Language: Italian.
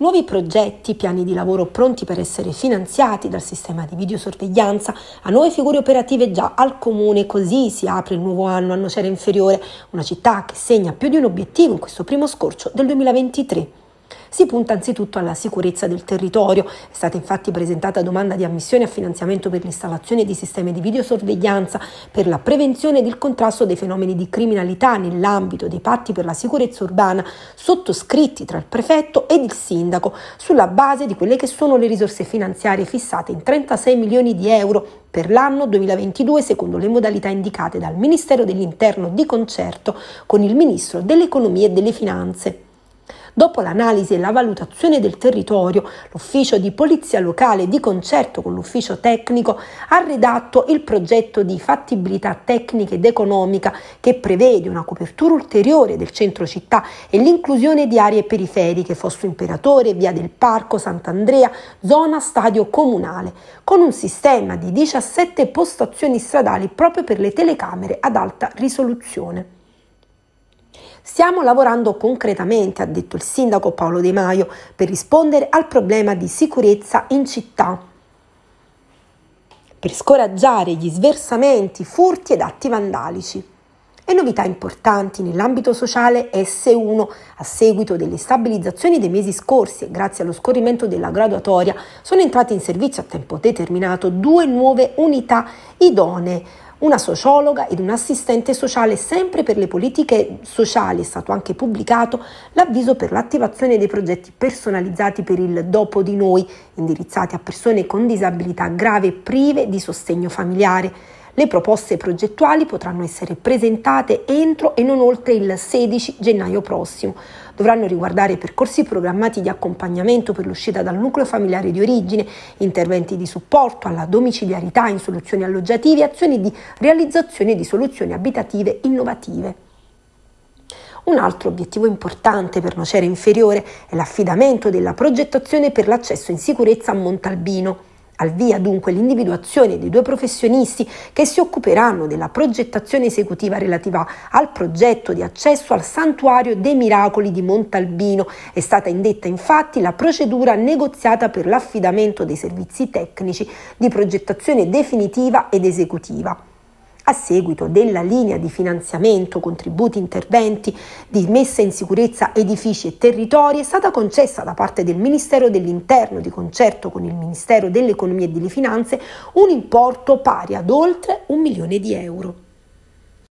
Nuovi progetti, piani di lavoro pronti per essere finanziati dal sistema di videosorveglianza a nuove figure operative già al comune, così si apre il nuovo anno a Nocera Inferiore, una città che segna più di un obiettivo in questo primo scorcio del 2023. Si punta anzitutto alla sicurezza del territorio. È stata infatti presentata domanda di ammissione a finanziamento per l'installazione di sistemi di videosorveglianza per la prevenzione ed il contrasto dei fenomeni di criminalità nell'ambito dei patti per la sicurezza urbana sottoscritti tra il prefetto ed il sindaco sulla base di quelle che sono le risorse finanziarie fissate in 36 milioni di euro per l'anno 2022 secondo le modalità indicate dal Ministero dell'Interno di concerto con il Ministro dell'Economia e delle Finanze. Dopo l'analisi e la valutazione del territorio, l'ufficio di polizia locale, di concerto con l'ufficio tecnico, ha redatto il progetto di fattibilità tecnica ed economica che prevede una copertura ulteriore del centro città e l'inclusione di aree periferiche, Fosso Imperatore, Via del Parco, Sant'Andrea, zona stadio comunale, con un sistema di 17 postazioni stradali proprio per le telecamere ad alta risoluzione. Stiamo lavorando concretamente, ha detto il sindaco Paolo De Maio, per rispondere al problema di sicurezza in città, per scoraggiare gli sversamenti, furti ed atti vandalici. E novità importanti nell'ambito sociale S1 a seguito delle stabilizzazioni dei mesi scorsi e grazie allo scorrimento della graduatoria sono entrate in servizio a tempo determinato due nuove unità idonee una sociologa ed un assistente sociale sempre per le politiche sociali. È stato anche pubblicato l'avviso per l'attivazione dei progetti personalizzati per il dopo di noi, indirizzati a persone con disabilità grave e prive di sostegno familiare. Le proposte progettuali potranno essere presentate entro e non oltre il 16 gennaio prossimo. Dovranno riguardare percorsi programmati di accompagnamento per l'uscita dal nucleo familiare di origine, interventi di supporto alla domiciliarità in soluzioni alloggiative e azioni di realizzazione di soluzioni abitative innovative. Un altro obiettivo importante per Nocera Inferiore è l'affidamento della progettazione per l'accesso in sicurezza a Montalbino. Al via dunque l'individuazione di due professionisti che si occuperanno della progettazione esecutiva relativa al progetto di accesso al Santuario dei Miracoli di Montalbino. È stata indetta infatti la procedura negoziata per l'affidamento dei servizi tecnici di progettazione definitiva ed esecutiva a seguito della linea di finanziamento, contributi, interventi di messa in sicurezza edifici e territori, è stata concessa da parte del Ministero dell'Interno, di concerto con il Ministero dell'Economia e delle Finanze, un importo pari ad oltre un milione di euro.